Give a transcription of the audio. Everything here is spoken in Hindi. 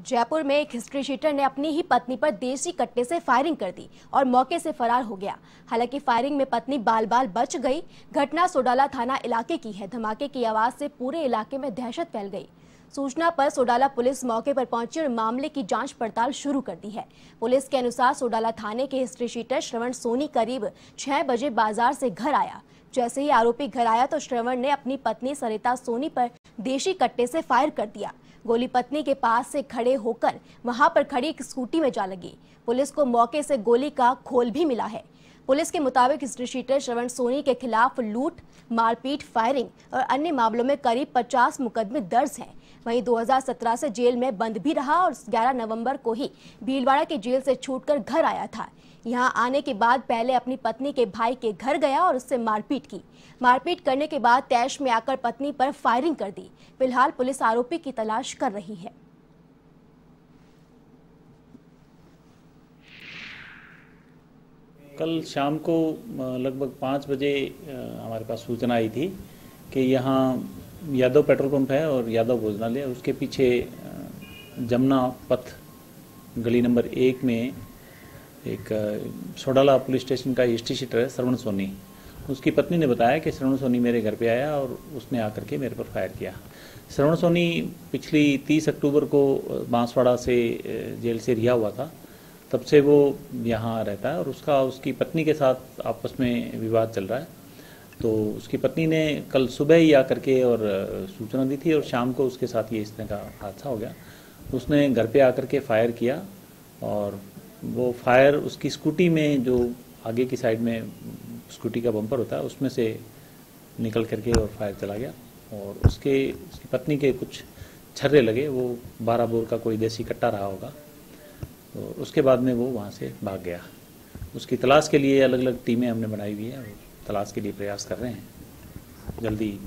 जयपुर में एक हिस्ट्री शीटर ने अपनी ही पत्नी पर देसी कट्टे से फायरिंग कर दी और मौके से फरार हो गया। हालाँकि फायरिंग में पत्नी बाल बाल बच गई। घटना सोडाला थाना इलाके की है। धमाके की आवाज़ से पूरे इलाके में दहशत फैल गई। सूचना पर सोडाला पुलिस मौके पर पहुँची और मामले की जाँच पड़ताल शुरू कर दी है। पुलिस के अनुसार सोडाला थाने के हिस्ट्री शीटर श्रवण सोनी करीब छह बजे बाज़ार से घर आया। जैसे ही आरोपी घर आया तो श्रवण ने अपनी पत्नी सरिता सोनी पर देशी कट्टे से फायर कर दिया। गोली पत्नी के पास से खड़े होकर वहाँ पर खड़ी एक स्कूटी में जा लगी। पुलिस को मौके से गोली का खोल भी मिला है। पुलिस के मुताबिक शीटर श्रवण सोनी के खिलाफ लूट, मारपीट, फायरिंग और अन्य मामलों में करीब 50 मुकदमे दर्ज हैं। वहीं 2017 से जेल में बंद भी रहा और 11 नवंबर को ही भीलवाड़ा के जेल से छूटकर घर आया था। यहाँ आने के बाद पहले अपनी पत्नी के भाई के घर गया और उससे मारपीट की। मारपीट करने के बाद तैश में आकर पत्नी पर फायरिंग कर दी। फ़िलहाल पुलिस आरोपी की तलाश कर रही है। कल शाम को लगभग पाँच बजे हमारे पास सूचना आई थी कि यहाँ यादव पेट्रोल पंप है और यादव भोजनालय उसके पीछे जमुना पथ गली नंबर एक में एक सोडाला पुलिस स्टेशन का हिस्ट्री शीटर है, श्रवण सोनी। उसकी पत्नी ने बताया कि श्रवण सोनी मेरे घर पे आया और उसने आकर के मेरे पर फायर किया। श्रवण सोनी पिछली 30 अक्टूबर को बांसवाड़ा से जेल से रिहा हुआ था। तब से वो यहाँ रहता है और उसका, उसकी पत्नी के साथ आपस में विवाद चल रहा है। तो उसकी पत्नी ने कल सुबह ही आकर के और सूचना दी थी और शाम को उसके साथ ये इस तरह का हादसा हो गया। उसने घर पे आकर के फायर किया और वो फायर उसकी स्कूटी में जो आगे की साइड में स्कूटी का बम्पर होता है, उसमें से निकल करके और फायर चला गया और उसके, उसकी पत्नी के कुछ छर्रे लगे, वो बारह बोर का कोई देसी कट्टा रहा होगा तो उसके बाद में वो वहाँ से भाग गया। उसकी तलाश के लिए अलग अलग टीमें हमने बनाई हुई है तलाश के लिए प्रयास कर रहे हैं। जल्दी